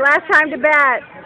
Last time to bat.